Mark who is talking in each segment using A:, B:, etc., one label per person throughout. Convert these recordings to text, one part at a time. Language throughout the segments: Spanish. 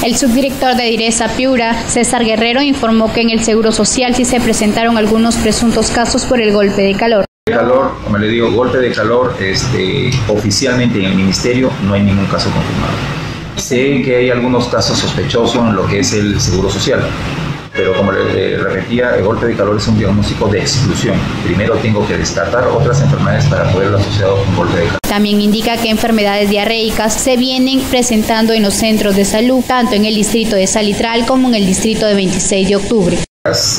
A: El subdirector de Direza Piura, César Guerrero, informó que en el Seguro Social sí se presentaron algunos presuntos casos por el golpe de calor.
B: De calor, como le digo, golpe de calor, este, oficialmente en el ministerio no hay ningún caso confirmado. Sé que hay algunos casos sospechosos en lo que es el Seguro Social, pero como repetía, el golpe de calor es un diagnóstico de exclusión. Primero tengo que descartar otras enfermedades para poderlo asociado con golpe de calor.
A: También indica que enfermedades diarreicas se vienen presentando en los centros de salud, tanto en el distrito de Salitral como en el distrito de 26 de octubre.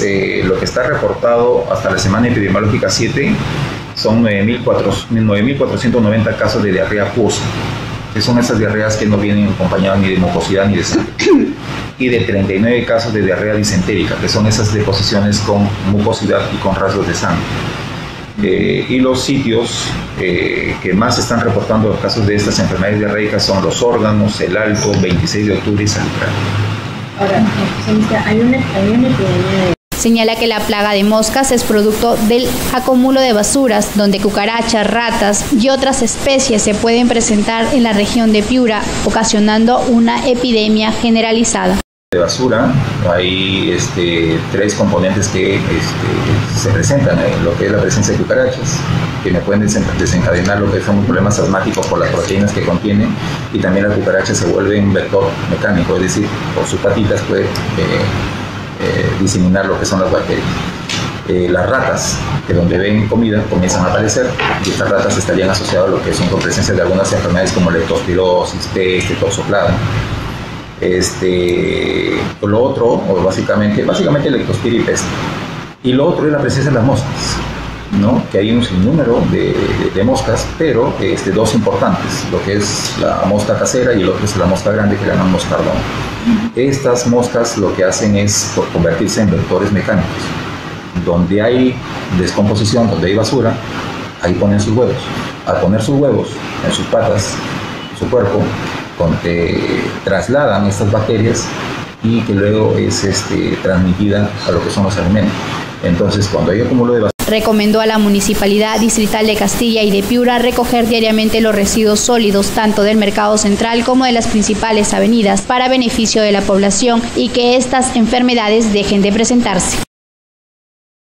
B: Eh, lo que está reportado hasta la semana epidemiológica 7 son 9.490 casos de diarrea pus, que son esas diarreas que no vienen acompañadas ni de mucosidad ni de sangre y de 39 casos de diarrea disentérica, que son esas deposiciones con mucosidad y con rasgos de sangre. Eh, y los sitios eh, que más están reportando los casos de estas enfermedades diarreicas son los órganos, el Alto, 26 de octubre y Central.
A: Ahora, hay una, hay una epidemia de Señala que la plaga de moscas es producto del acúmulo de basuras, donde cucarachas, ratas y otras especies se pueden presentar en la región de Piura, ocasionando una epidemia generalizada.
B: De basura hay este, tres componentes que este, se presentan, eh, lo que es la presencia de cucarachas, que me pueden desencadenar lo que son problemas asmáticos por las proteínas que contienen, y también la cucaracha se vuelve un vector mecánico, es decir, por sus patitas puede eh, eh, diseminar lo que son las bacterias. las ratas, que donde ven comida, comienzan a aparecer, y estas ratas estarían asociadas a lo que son con presencia de algunas enfermedades como leptospirosis, peste, toxoplasma este, lo otro, o básicamente, básicamente lectospira y. Y lo otro es la presencia de las moscas, ¿no? que hay un sinnúmero de, de, moscas, pero este, dos importantes, lo que es la mosca casera y el otro es la mosca grande que le llaman moscardón. Estas moscas lo que hacen es convertirse en vectores mecánicos. Donde hay descomposición, donde hay basura, ahí ponen sus huevos. Al poner sus huevos en sus patas, en su cuerpo, eh, trasladan estas bacterias y que luego es este, transmitida a lo que son los alimentos. Entonces, cuando hay acúmulo de
A: Recomendó a la Municipalidad Distrital de Castilla y de Piura recoger diariamente los residuos sólidos tanto del mercado central como de las principales avenidas para beneficio de la población y que estas enfermedades dejen de presentarse.